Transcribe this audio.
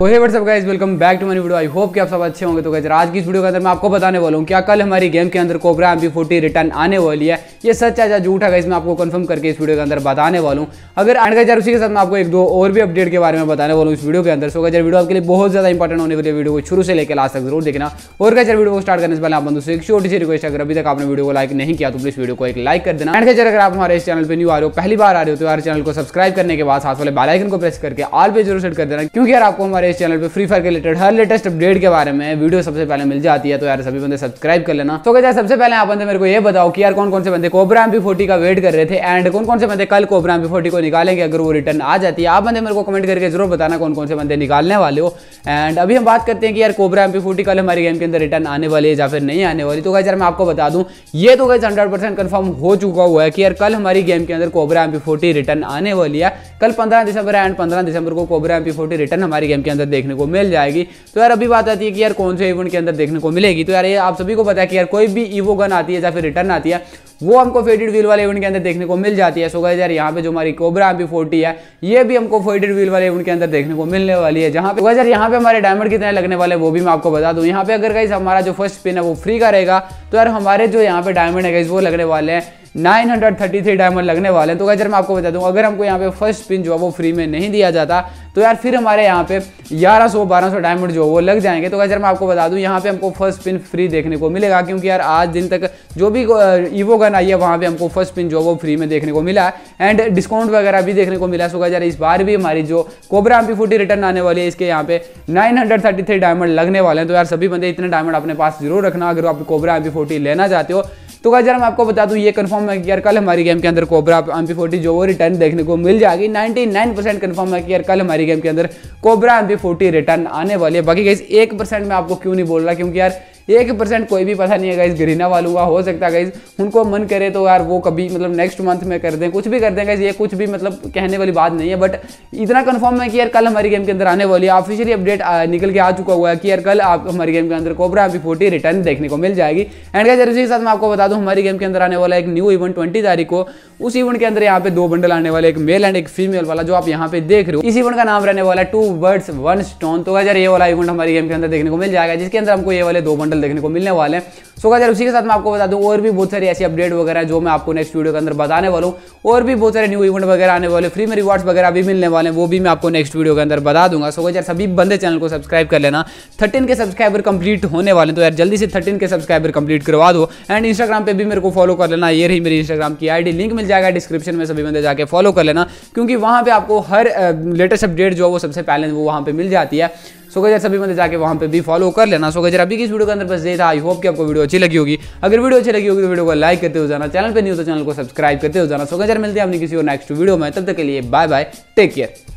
तो hey what's up guys welcome back to my video I hope कि आप सब अच्छे होंगे। तो गाइस आज की इस वीडियो के अंदर मैं आपको बताने वाला हूँ क्या कल हमारी गेम के अंदर कोबरा एम फोर्टी रिटर्न आने वाली है। ये सच है या झूठ है मैं आपको कंफर्म करके इस वीडियो के अंदर बताने वाला हूँ। अगर एंड गाइस उसी के साथ मैं आपको एक दो और भी अपडेट के बारे में बताने वाला हूँ इस वीडियो के अंदर। सो गाइस वीडियो आपके लिए बहुत ज़्यादा इंपॉर्टेंट होने वाली वीडियो को शुरू से लेकर लास्ट तक ज़रूर देखना। और गाइस वीडियो को स्टार्ट करने से पहले आप से एक छोटी सी रिक्वेस्ट अगर अभी तक आपने वीडियो को लाइक नहीं किया तो प्लीज़ वीडियो को एक लाइक कर देना। एंड अगर आप हमारे इस चैनल पर न्यू आ रहे हो, पहली बार आ रहे हो तो यार चैनल को सब्सक्राइब करने के बाद साथ वाले बेल आइकन को प्रेस करके आल पे ज़रूर सेट कर देना। क्योंकि यार, आपको हमारे इस चैनल पर फ्री फायर के रिलेटेड हर लेटेस्ट अपडेट के बारे में वीडियो सबसे पहले मिल जाती है तो यार सभी बंदे सब्सक्राइब कर लेना। तो क्या सबसे पहले आप बंदे मेरे को ये बताओ कि यार कौन कौन से बंदे कोबरा एम फोर्टी का वेट कर रहे थे एंड कौन कौन से बंदे कल कोबरा एम फोर्टी को निकालेंगे, अगर वो रिटर्न आ जाती है, आप बंदे मेरे को कमेंट करके ज़रूर बताना कौन कौन से बंदे निकालने वाले हो। एंड अभी हम बात करते हैं कि यार कोबरा एम फोर्टी कल हमारी गेम के अंदर रिटर्न आने वाली है या फिर नहीं आने वाली। तो क्या यार मैं आपको बता दूँ, ये तो गैस हंड्रेड परसेंट हो चुका हुआ है कि यार कल हमारी गेम के अंदर कोबरा एम फोर्टी रिटर्न आने वाली है। कल पंद्रह दिसंबर एंड पंद्रह दिसंबर को कोबरा एम फोर्टी रिटर्न हमारी गेम के अंदर देखने को मिल जाएगी। तो यार अभी बात आती है कि यार कौन से इवेंट के अंदर देखने को मिलेगी। तो यार ये आप सभी को पता है कि यार कोई भी ईवो गन आती है या फिर रिटर्न आती है, वो हमको फेडेड व्हील वाले इवेंट के अंदर देखने को मिल जाती है। सो गाइस यार यहाँ पे जो हमारी कोबरा एम फोर्टी है, ये भी हमको फेडेड व्हील वाले इवेंट के अंदर देखने को मिलने वाली है। जहाँ पे यार यहाँ पे हमारे डायमंड कितने लगने वाले वो भी मैं आपको बता दूँ। यहाँ पे अगर गाइस हमारा जो फ़र्स्ट पिन है, वो फ्री का रहेगा तो यार हमारे जो यहाँ पे डायमंड है गाइस वो लगने वाले हैं 933 डायमंड लगने वाले हैं। तो अगर मैं आपको बता दूँ, अगर हमको यहाँ पे फ़र्स्ट पिन जो है वो फ्री में नहीं दिया जाता तो यार फिर हमारे यहाँ पे 1100 1200 डायमंड जो है वो लग जाएँगे। तो अगर मैं आपको बता दूँ, यहाँ पे हमको फ़र्स्ट पिन फ्री देखने को मिलेगा, क्योंकि यार आज दिन तक जो भी ईवो गन आई है, वहाँ पे हमको फ़र्स्ट पिन जो है वो फ्री में देखने को मिला है। एंड डिस्काउंट वगैरह भी देखने को मिला सो यार इस बार भी हमारी जो कोबरा एम फोर्टी रिटर्न आने वाली है, इसके यहाँ पे नाइन डायमंड लगने वाले हैं। तो यार सभी बंदे इतने डायमंड अपने पास ज़रूर रखना। अगर आप कोबरा एम फोर्टी लेना चाहते हो तो क्या यार, मैं आपको बता दूँ, ये कंफर्म है कि यार कल हमारी गेम के अंदर कोबरा एम फोर्टी जो वो रिटर्न देखने को मिल जाएगी। 99 परसेंट कन्फर्म है कि यार कल हमारी गेम के अंदर कोबरा एम फोर्टी रिटर्न आने वाली है। बाकी गाइज़ एक परसेंट मैं आपको क्यों नहीं बोल रहा, क्योंकि यार एक परसेंट कोई भी पता नहीं है गाइज़ गरीना वालू का हो सकता है गाइज़ उनको मन करे तो यार वो कभी मतलब नेक्स्ट मंथ में कर दें। कुछ भी कर दें गाइज़ ये कुछ भी मतलब कहने वाली बात नहीं है बट इतना कन्फर्म है कि यार कल हमारी गेम के अंदर आने वाली है ऑफिशियली अपडेट निकल के आ चुका हुआ है कि यार कल आप हमारी गेम के अंदर कोबरा अभी फोर्टी रिटर्न देखने को मिल जाएगी। एंड गाइज़ उसी के साथ मैं आपको बता दूँ, हमारी गेम के अंदर आने वाला एक न्यू इवेंट ट्वेंटी तारीख को, उस इवेंट के अंदर यहाँ पे दो बंडल आने वाले, एक मेल एंड एक फीमेल वाला, जो आप यहाँ पे देख रहे हो। इस इवेंट का नाम रहने वाला है टू बर्ड्स वन स्टोन तो यार ये वाला इवेंट हमारी गेम के अंदर देखने को मिल जाएगा, जिसके अंदर हमको ये वाले दो बंडल देखने को मिलने वाले हैं। सो यार, उसी के साथ मैं आपको बता दूँ, और भी बहुत सारी ऐसी अपडेट वगैरह जो मैं आपको नेक्स्ट वीडियो के अंदर बताने वाला हूँ। और भी बहुत सारे न्यू इवेंट वगैरह आने वाले फ्री में रिवॉर्ड्स वगैरह भी मिलने वाले हैं, वो भी मैं आपको नेक्स्ट वीडियो के अंदर बता दूँगा। सो यार, सभी बंदे चैनल को सब्सक्राइब कर लेना। थर्टीन के सब्सक्राइबर कंप्लीट होने वाले तो यार, जल्दी से थर्टीन के सब्सक्राइबर कंप्लीट करवा दो। एंड इंस्टाग्राम पे भी मेरे को फॉलो कर लेना। ये रही मेरी इंस्टाग्राम की आईडी लिंक मिल जाएगा डिस्क्रिप्शन में, सभी बंदे जाके फॉलो कर लेना। क्योंकि वहाँ पर आपको हर लेटेस्ट अपडेट जो है वो सबसे पहले वो वहाँ पे मिल जाती है। सो गजर सभी बंदे जाके वहाँ पे भी फॉलो कर लेना। सो गजर अभी की इस वीडियो के अंदर बस ये था। आई होप कि आपको वीडियो अच्छी लगी होगी। अगर वीडियो अच्छी लगी होगी तो वीडियो को लाइक करते हो जाना। चैनल पर नहीं हो तो चैनल को सब्सक्राइब करते हो जाना। सो गजर मिलते हैं अपनी किसी और नेक्स्ट वीडियो में। तब तक के लिए बाय बाय टेक केयर